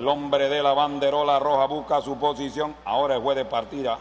El hombre de la banderola roja busca su posición. Ahora es juez de partida.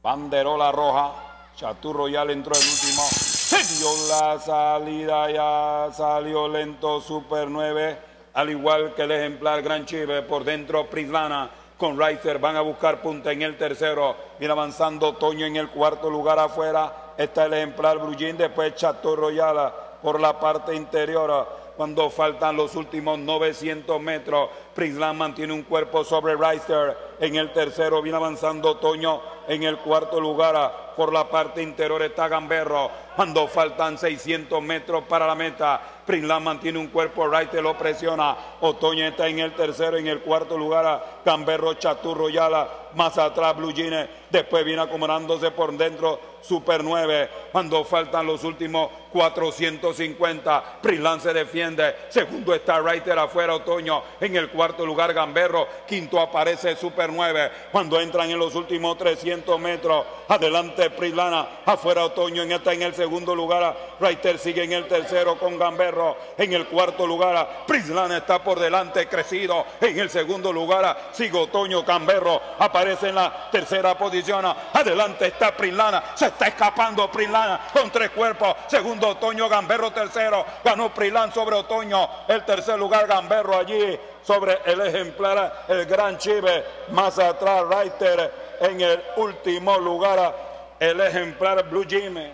Banderola roja. Chaturro ya le entró el último. Se dio la salida ya. Salió lento Super 9. Al igual que el ejemplar Gran Chive. Por dentro Prislana con Reiser. Van a buscar punta en el tercero. Viene avanzando Toño en el cuarto lugar afuera. Está el ejemplar Brullín. Después Chato Royala por la parte interior cuando faltan los últimos 900 metros. Prislan mantiene un cuerpo sobre Reister. En el tercero viene avanzando Toño. En el cuarto lugar, por la parte interior está Gamberro. Cuando faltan 600 metros para la meta, Prislan mantiene un cuerpo. Reister lo presiona. Otoño está en el tercero. En el cuarto lugar, Gamberro, Chaturro, Yala. Más atrás, Blue Jeans. Después viene acomodándose por dentro Super 9. Cuando faltan los últimos 450, Prislan se defiende. Segundo está Reiter afuera, Otoño. En el cuarto lugar, Gamberro. Quinto aparece Super 9. Cuando entran en los últimos 300 metros, adelante Prislana. Afuera, Otoño. Está en el segundo lugar. Reiter sigue en el tercero con Gamberro. En el cuarto lugar, Prislana está por delante, crecido. En el segundo lugar, sigue Otoño. Gamberro aparece en la tercera posición. Adelante está Prislana. Se está escapando Prislana con tres cuerpos. Segundo Otoño, Gamberro tercero. Ganó Prislán sobre Otoño. El tercer lugar, Gamberro allí sobre el ejemplar, el Gran Chive. Más atrás, Reiter en el último lugar, el ejemplar Blue Jimmy.